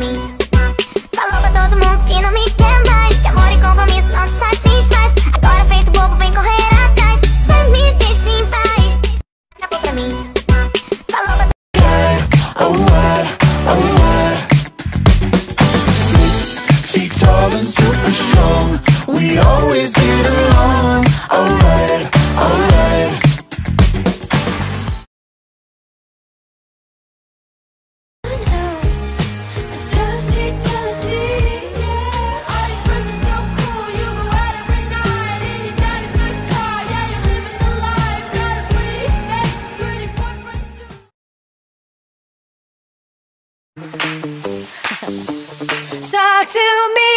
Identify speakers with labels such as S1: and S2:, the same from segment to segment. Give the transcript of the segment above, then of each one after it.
S1: нами.
S2: Talk to me,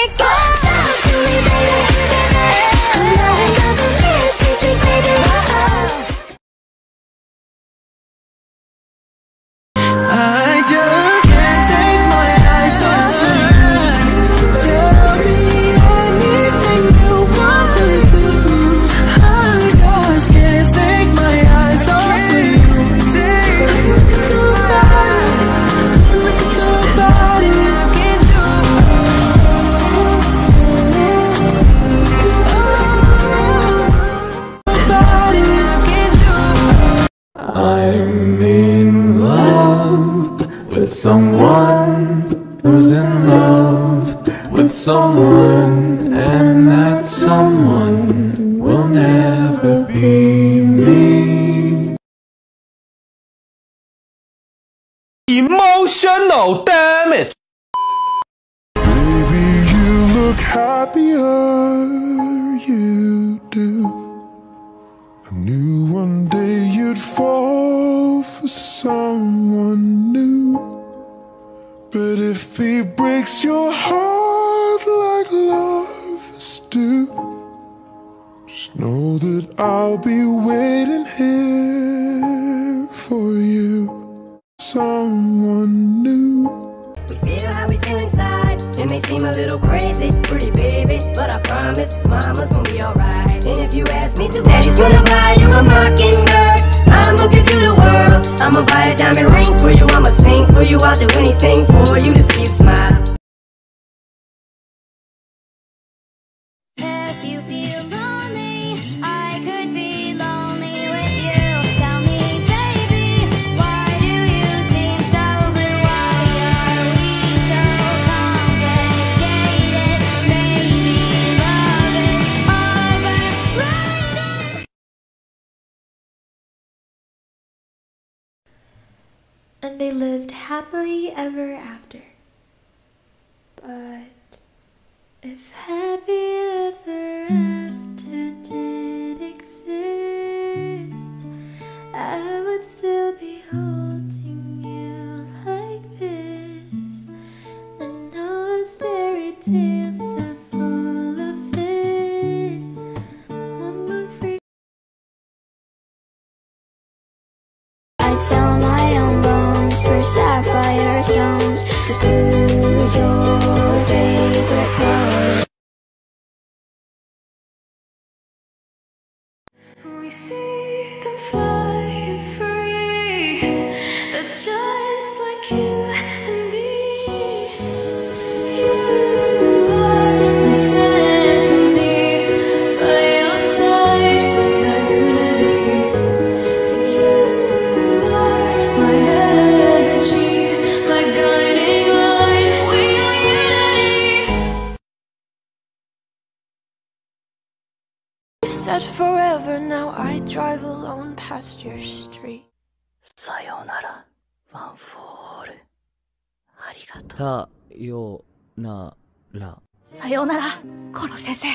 S3: love with someone who's in love with someone, and that someone will never be me.
S4: Emotional damage.
S5: Baby, you look happier, But if he breaks your heart like lovers do, just know that I'll be waiting here for you. Someone new.
S6: We feel how we feel inside. It may seem a little crazy, pretty baby, but I promise mama's gonna be alright. And if you ask me to, daddy's gonna buy you a mockingbird. I'ma buy a diamond ring for you. I'ma sing for you. I'll do anything for you to see you smile.
S7: And they lived happily ever after. But if happy
S1: sapphire stones. Cause blue's your favorite color. We see
S7: I drive alone past your street.
S8: さようなら、ワン・フォール。ありがとう。
S4: さよなら。
S2: さようなら、コロ先生。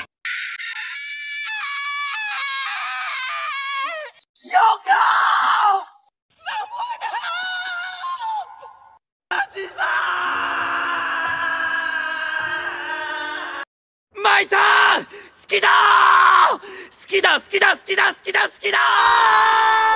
S4: マイさん好きだー好
S9: きだ好きだ好きだ好きだ好きだ！